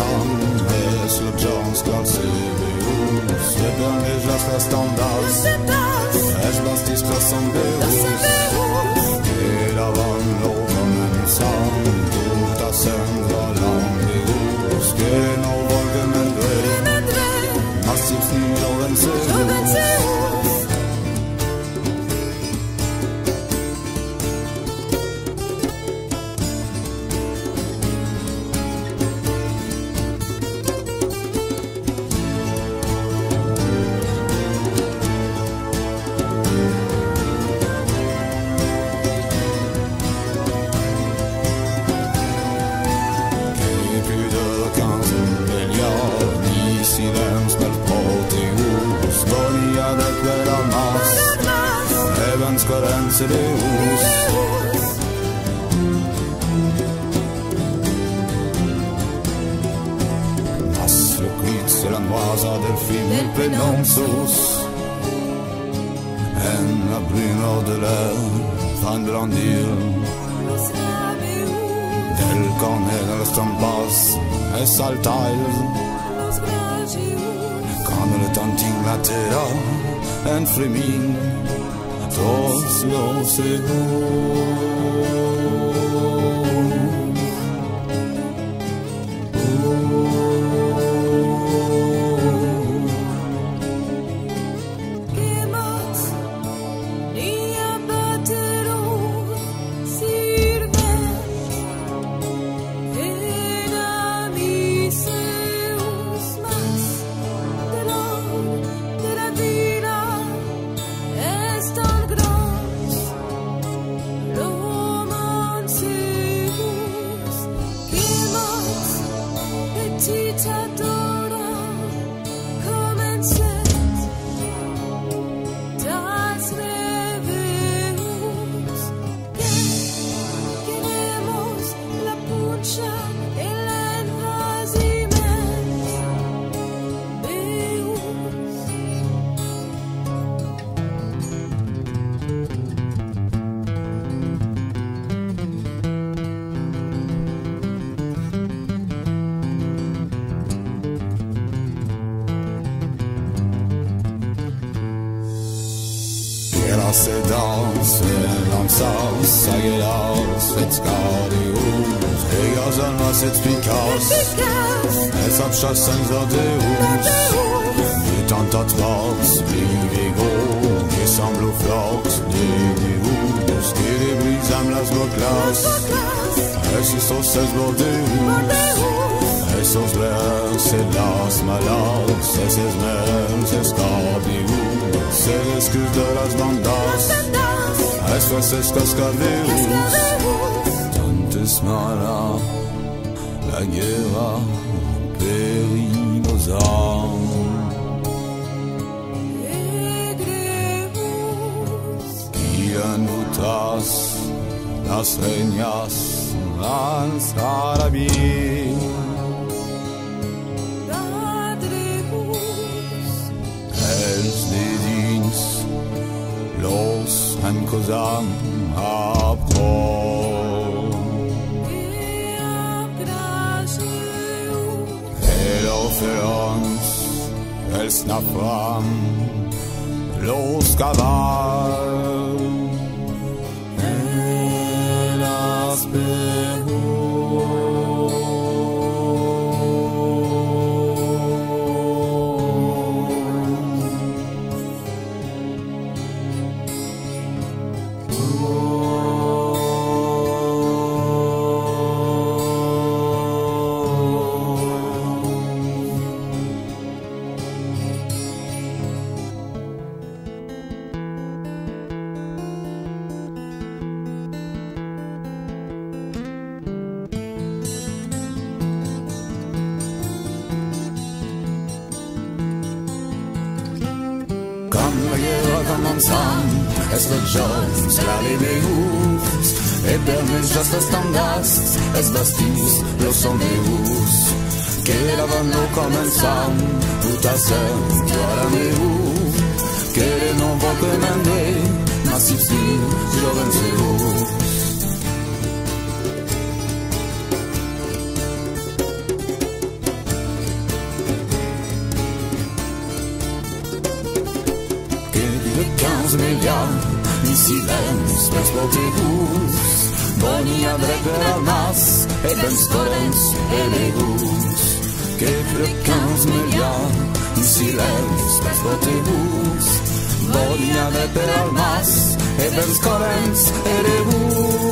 som Veslop Johnsdal Severus Vedem deja asta standard. Es bastis plasan Beus Mas le quid c'est la noisa del film Il penonsus En la bruneur de l'air Fan grandir Del cornet de las trampas Es altail Quand le tanting la terra En fremin Tos lo segur Era se dans, lanzas, sagelas, fetskadius Egas en las et picas Es abschassen so deus Du tentat vars, vigo Qui semble au flox, deus Qui les brise am las boclas Es istos es bordeus Esos vers et las malas Es es mers, escabius se excuse de las bandas, as estas estas caderos, tantas mara, la guerra périmosa. Guía-nos nas lenhas, nas carabinhas. ein en kozan hapkol. Helo ferons, el snapram, los kavar. La guerra començant es los jocs clarineus e per més just estandars es vestits los someus que eraven no començant tot a ser ara meu que no vol que m'endé massif jo venceu allà i silenç pels plotigus. Venia dret per al nas e pels corrents elegus. Que frecans brillant i silenç pels plotigus. Venia dret per al nas e pels corrents elegus.